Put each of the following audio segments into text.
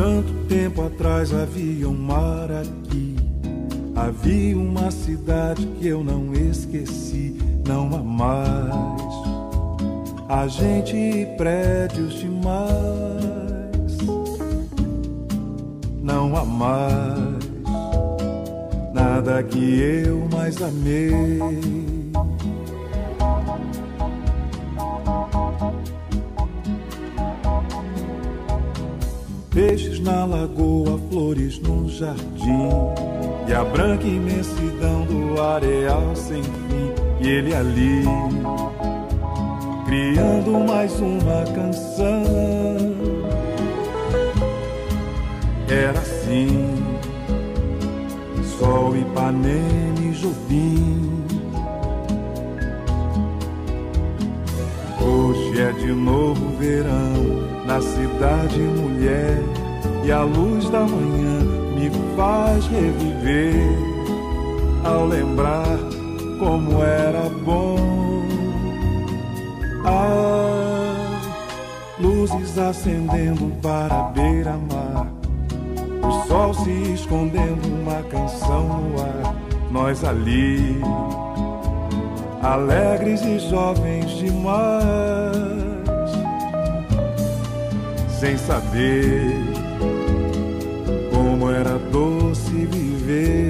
tanto tempo atrás havia um mar aqui. Havia uma cidade que eu não esqueci, não há mais. A gente e prédios demais. Não há mais nada que eu mais amei. Na lagoa, flores no jardim E a branca imensidão do areal sem fim E ele ali Criando mais uma canção. Era assim Sol, Ipanema e Jobim Hoje é de novo verão na cidade mulher e a luz da manhã me faz reviver ao lembrar como era bom. Ah, luzes acendendo para a beira-mar, o sol se escondendo, uma canção no ar, nós ali, alegres e jovens demais sem saber viver.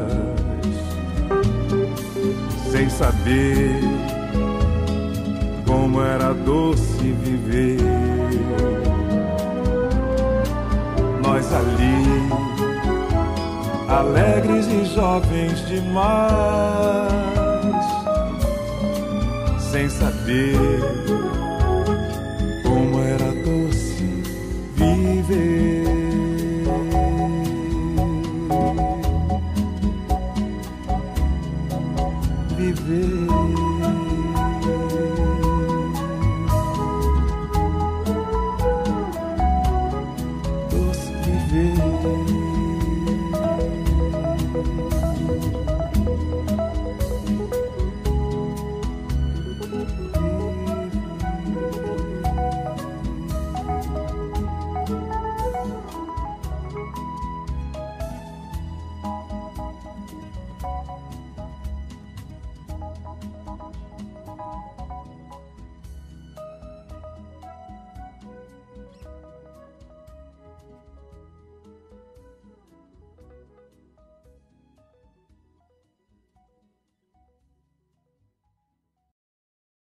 sem saber como era doce viver. Nós ali, alegres e jovens demais, sem saber viver.